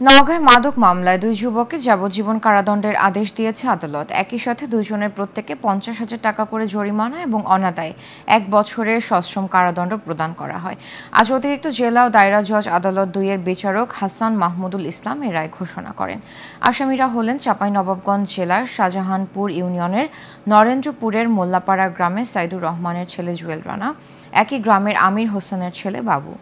নওগাঁয় মাদক মামলায় দুই যুবককে যাবজ্জীবন কারাদণ্ডের আদেশ দিয়েছে আদালত। একই সাথে দুইজনের প্রত্যেকে পঞ্চাশ হাজার টাকা করে জরিমানা এবং অনাদায়ে এক বছরের সশ্রম কারাদণ্ড প্রদান করা হয়। আজ অতিরিক্ত জেলা ও দায়রা জজ আদালত দুইয়ের বিচারক হাসান মাহমুদুল ইসলাম এ রায় ঘোষণা করেন। আসামিরা হলেন চাঁপাইনবাবগঞ্জ জেলার শাহজাহানপুর ইউনিয়নের নরেন্দ্রপুরের মোল্লাপাড়া গ্রামের সাইদুর রহমানের ছেলে জুয়েল রানা। একই গ্রামের আমির হোসেনের ছেলে বাবু।